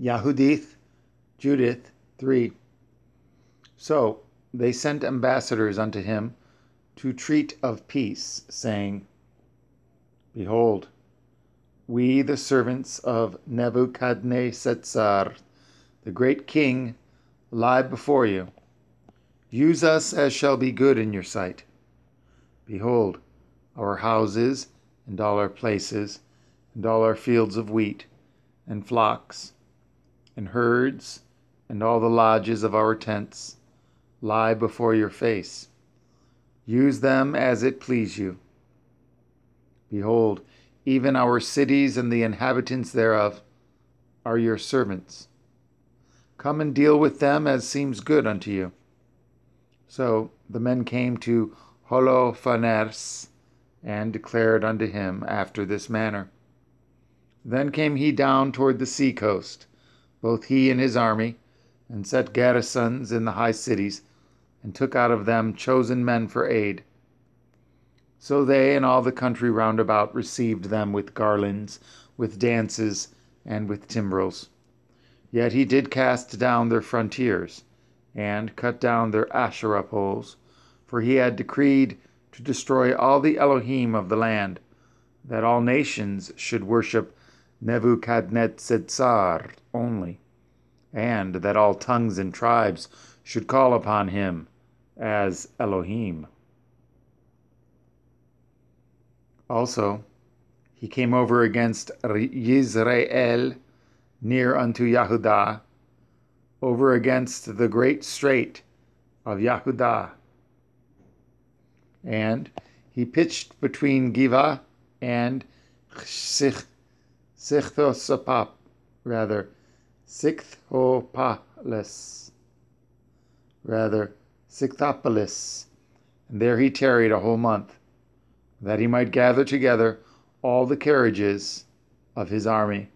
Yahudith, Judith 3. So they sent ambassadors unto him to treat of peace, saying, Behold, we, the servants of Nebuchadnezzar, the great king, lie before you. Use us as shall be good in your sight. Behold, our houses and all our places, and all our fields of wheat, and flocks, and herds, and all the lodges of our tents, lie before your face. Use them as it please you. Behold, even our cities and the inhabitants thereof are your servants. Come and deal with them as seems good unto you. So the men came to Holofernes and declared unto him after this manner. Then came he down toward the sea coast, both he and his army, and set garrisons in the high cities, and took out of them chosen men for aid. So they and all the country round about received them with garlands, with dances, and with timbrels. Yet he did cast down their frontiers, and cut down their Asherah poles, for he had decreed to destroy all the Elohim of the land, that all nations should worship Nebuchadnezzar only, and that all tongues and tribes should call upon him as Elohim. Also, he came over against Yisrael near unto Yahudah, over against the great strait of Yahudah. And he pitched between Giva and Sichthosapap, rather, Sichthopolis, rather, Sichthopolis, and there he tarried a whole month, that he might gather together all the carriages of his army.